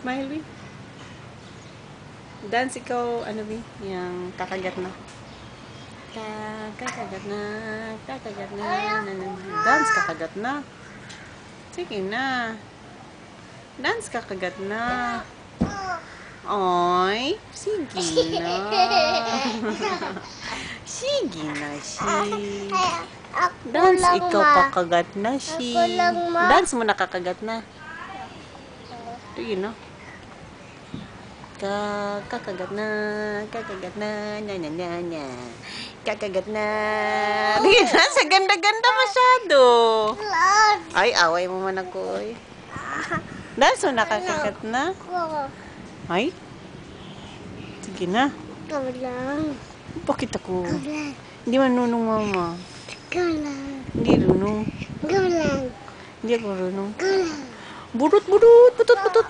Smile, Bi. Dance ikaw, ano, Bi? Yung kakagat na. Ka- Kakagat na, kakagat na, na, na. Dance kakagat na. Sige na. Dance kakagat na. Oy, sige na. sige na, si. Dance, lang, ikaw ma. kakagat na, si. Dance mo nakakagat na. Sige na. Ka kakagat na, kakagat na, na na na na. Kakagat na. Sige na, sa ganda-ganda masyado. Ay, away mo man ako, oy. Dance mo nakakagat na. Ako. Ay. Sige na. Ikaw lang. Bakit ako? Hindi man nunong mama. Ikaw lang. Hindi runong. Ikaw lang. Hindi ako runong. Ikaw lang. Burut, burut, butut, butut.